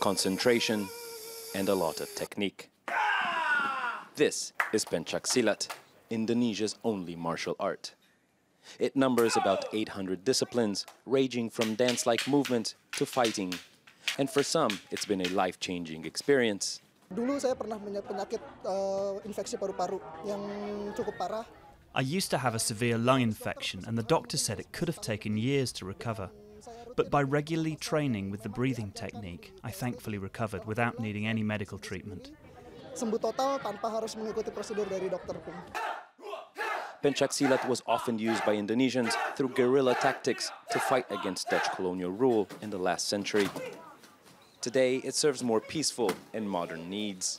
concentration, and a lot of technique. This is Pencak Silat, Indonesia's only martial art. It numbers about 800 disciplines, ranging from dance-like movement to fighting. And for some, it's been a life-changing experience. Dulu saya pernah punya penyakit uh, infeksi paru-paru yang cukup parah. I used to have a severe lung infection, and the doctor said it could have taken years to recover. But by regularly training with the breathing technique, I thankfully recovered without needing any medical treatment. Sembuh total tanpa harus mengikuti prosedur dari dokter pun. Pencak Silat was often used by Indonesians through guerrilla tactics to fight against Dutch colonial rule in the last century. Today, it serves more peaceful and modern needs.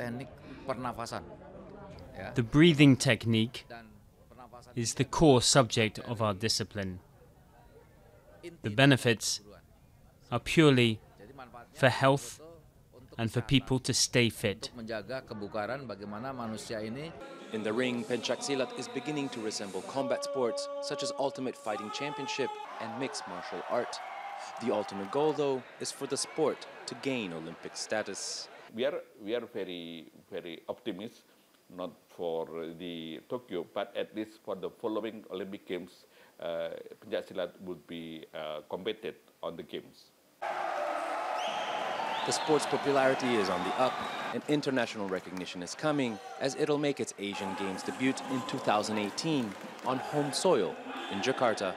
teknik pernafasan ya The breathing technique is the core subject of our discipline. The benefits are purely for health and for people to stay fit. untuk menjaga kebugaran bagaimana manusia ini In the ring, Pencak Silat is beginning to resemble combat sports such as Ultimate Fighting Championship and mixed martial art. The ultimate goal, though, is for the sport to gain Olympic status. we are we are very very optimistic not for the Tokyo but at least for the following Olympic Games uh, Pencak Silat would be uh, competed on the games. The sport's popularity is on the up, and international recognition is coming as it'll make its Asian Games debut in 2018 on home soil in Jakarta.